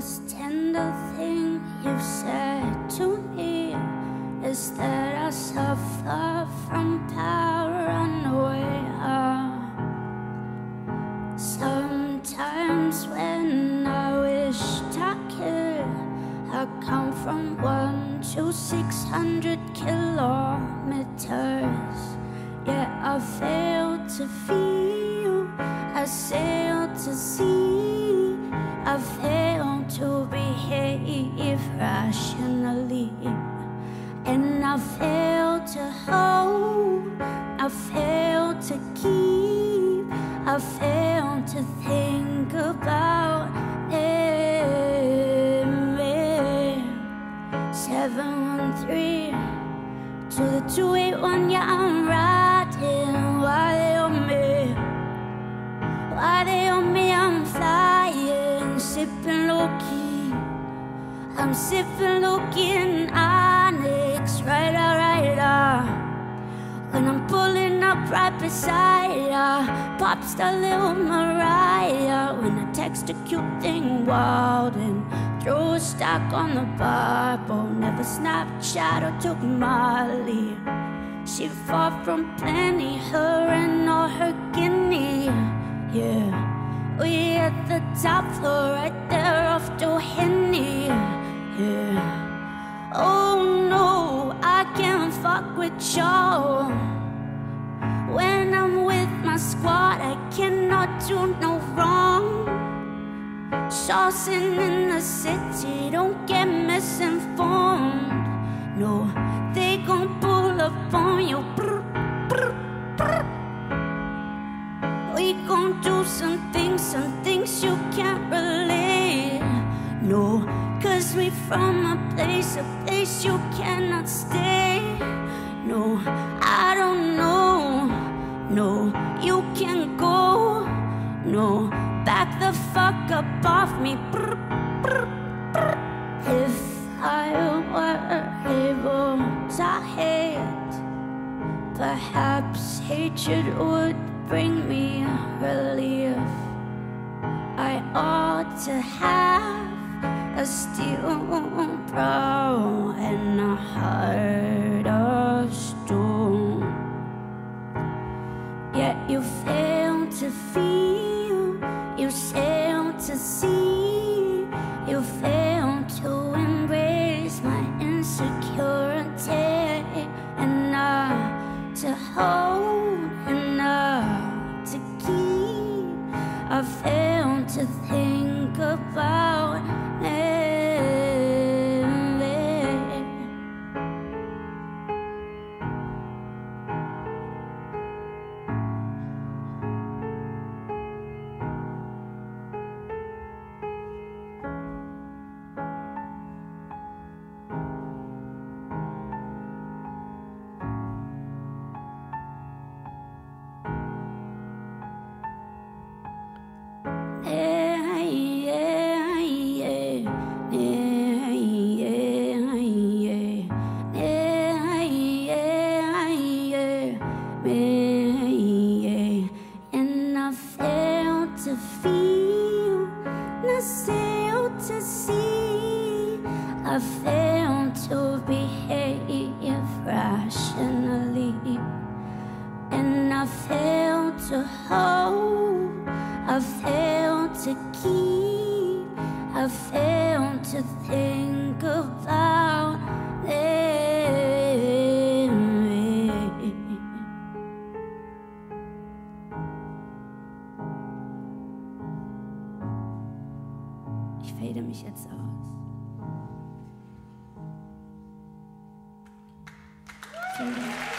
most tender thing you've said to me is that I suffer from power paranoia. Sometimes when I wish I could, I come from one to six hundred kilometers. Yet I fail to feel, I sail to see, I fail to behave rationally, and I fail to hold, I fail to keep, I fail to think about it. Seven one three to the two eight one, yeah I'm riding. Why they on me? Why they on me? I'm flying, sipping low key. I'm sipping low key in Onyx, right out, right out. When I'm pulling up right beside her, pops the little Mariah. When I text a cute thing wild and throw a stack on the Bible, never Snapchat or took Molly. She far from plenty, her and all her guinea. Yeah, we at the top floor, right there off to Henny. Yeah. Oh no, I can't fuck with y'all. When I'm with my squad, I cannot do no wrong. Saucing in the city, don't get misinformed. No, Gon' do some things, some things you can't relate. No, cause we from a place, a place you cannot stay. No, I don't know. No, you can't go. No, back the fuck up off me. If I were able to hate, perhaps hatred would bring me relief. I ought to have a steel brow and a heart of stone. Yet you fail to feel, you fail to see, you fail to embrace my insecurity, and not to hold, I fail to think about And I fail to feel, I fail to see. I fail to behave rationally. And I fail to hold, I fail to keep, I fail to think about mich jetzt aus. Vielen Dank.